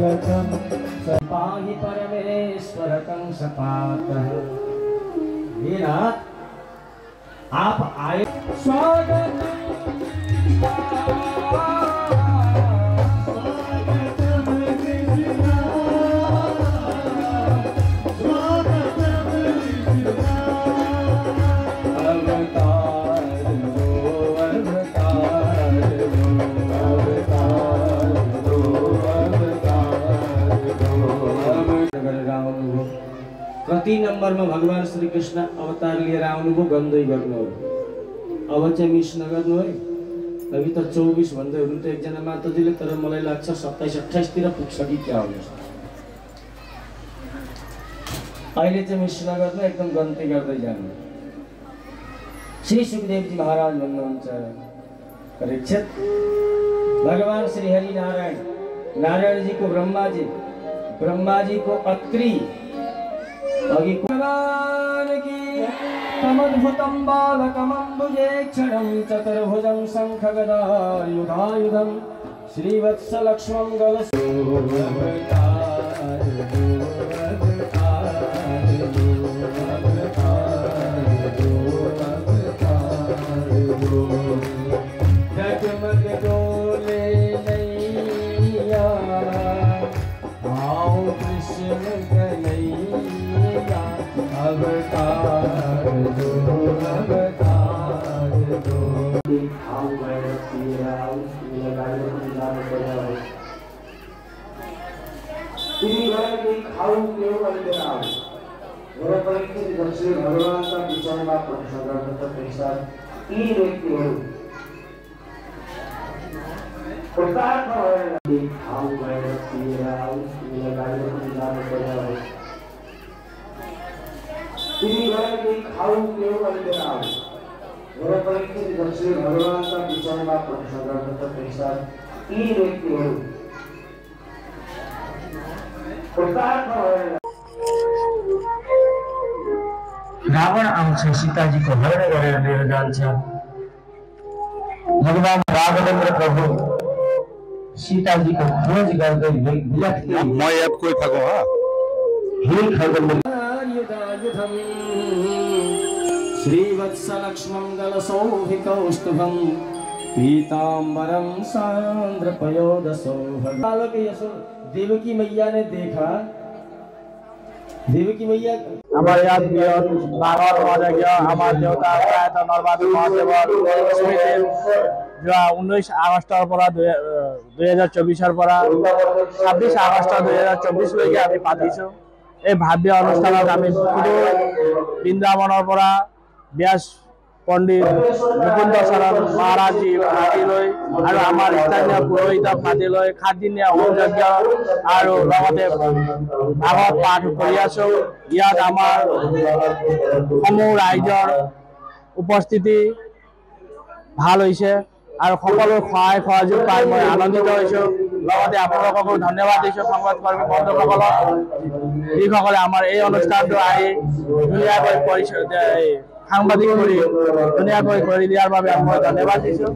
स्वागतम् पाहि परमेश्वर कंसपात। मीना आप आए। स्वागत कति नम्बरमा भगवान् श्री कृष्ण अवतार लिएर आउनुभयो गन्दै गर्नु अब चाहिँ मिस नगर्नु है। अघि त चौबिस भन्दै हुनुहुन्थ्यो एकजना माताजीले तर मलाई लाग्छ सत्ताइस अट्ठाइसतिर पुग्छ कि क्या हो अहिले चाहिँ मिस नगर्नु एकदम गन्ती गर्दै जानु। श्री सुखदेवजी महाराज भन्नुहुन्छ परीक्षित भगवान श्री हरि नारायण नारायण जी को ब्रह्मा जी ब्रह्मा जी को अत्रि अघि भगवान की तमद्भुतं बालकमम्बुजे क्षणं चतुर्भुजं शङ्खगदायुधायुधं श्रीवत्सलक्ष्मं कृष्ण कन्हैया अवतार दो अवतार आओ गणपति आओ लगाओ लगाओ लगाओ तिमी गएकी खाऊ केउ भनेर आऊ मेरो परीक्षित दक्षिण भगवान्का विषयमा प्रश्न गर्न त पैसा यी व्यक्तिहरू पुरुषार्थ भएर खाऊ गएर पिएर आऊ लगाएर पनि जानु पर्यो तिमी गए कि खाऊ पिउ अनि बेला आऊ मेरो परीक्षित दक्षिण भगवान्का विषयमा प्रश्न गर्नुपर्छ यी व्यक्तिहरू रावण आउँछ सीताजीको हरण गरेर लिएर जान्छ भगवान् राघवेन्द्र प्रभु सीताजीको खोज गर्दै म याद कोही खाएको हिल खाएको खगोल श्रीवत्सलक्ष्मङ्गलसौभिकौस्तुभं पीताम्बरं सान्द्रपयोदसौभग बालक यसो देवकी मैया ने देखा देवकी मैया আমার ইয়াত বিয়ত ডাঙৰ হোৱাযজ্ঞ আমাৰ দেউতা প্ৰয়াত নৰবাদী মহাদেৱৰ স্মৃতিৰ যোৱা ঊনৈছ আগষ্টৰ পৰা দুই দুই হাজাৰ চৌবিছৰ পৰা ছাব্বিছ আগষ্ট দুই হাজাৰ চৌবিছলৈকে আমি পাতিছোঁ এই ভাব্য অনুষ্ঠানত আমি বৃন্দাবনৰ পৰা ব্যাস পণ্ডিত মুকুন্দ চৰণ মহাৰাজী মাতি লৈ আৰু আমাৰ স্থানীয় পুৰোহিতক মাতি লৈ সাতদিনীয়া যজ্ঞ আৰু লগতে ভাগৱত পাঠ কৰি আছো। ইয়াত আমাৰ সমূহ ৰাইজৰ উপস্থিতি ভাল হৈছে আৰু সকলো সহায় সহযোগ পাই মই আনন্দিত হৈছোঁ। লগতে আপোনালোককো ধন্যবাদ দিছোঁ সংবাদকৰ্মী বন্ধুসকলক। যিসকলে আমাৰ এই অনুষ্ঠানটো আহি ধুনীয়াকৈ সাংবাদিক কৰি ধুনীয়াকৈ কৰি দিয়াৰ বাবে ধন্যবাদ দিছোঁ।